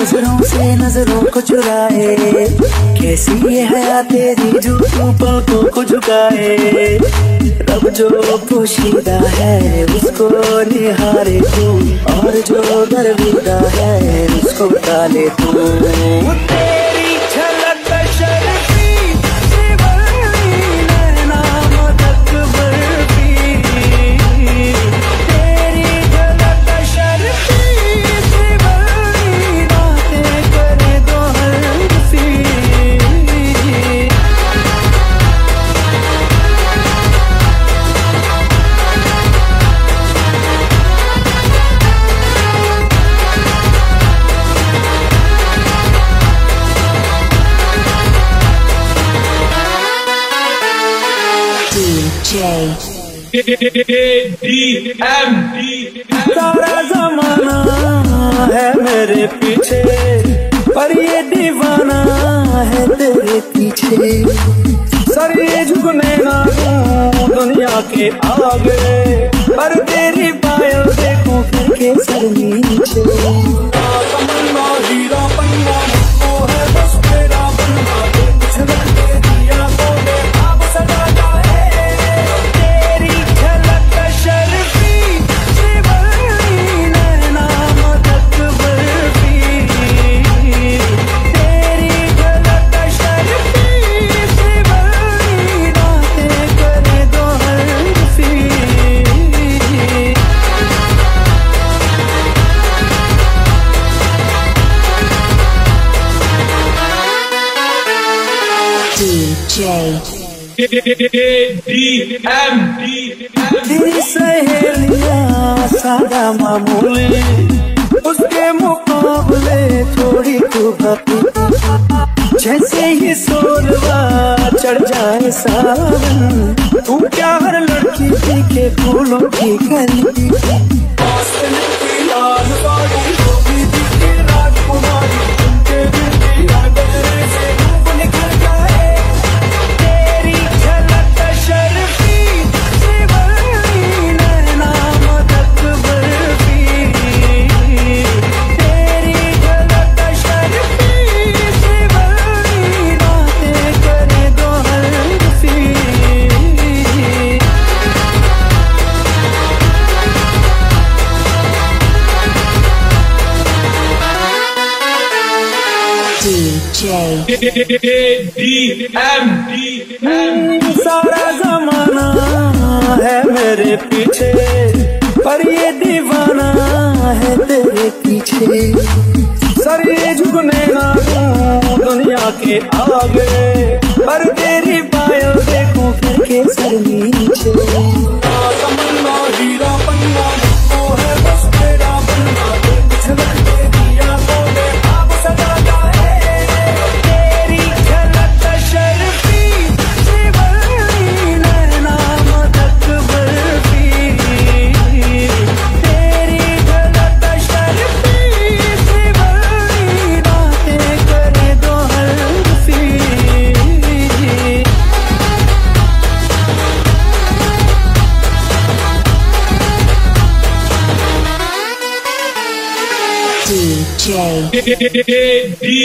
नज़र से नज़रों को चुराए। कैसी है तेरी जो तू पलकों को झुकाए? रब जो पोशीदा है, उसको निहारे तू। और जो दरविदा है, उसको डाले तू। सारा जमाना है मेरे पीछे पर ये दीवाना है तेरे पीछे। सर ये झुकने ना दुनिया के आगे। उसके मुकाबले थोड़ी तू जैसे ही सोलवा चढ़ जाए सावन, तू क्या हर लड़की के फूलों की गली। सारा जमाना है मेरे पीछे पर ये दीवाना है तेरे पीछे। DJ.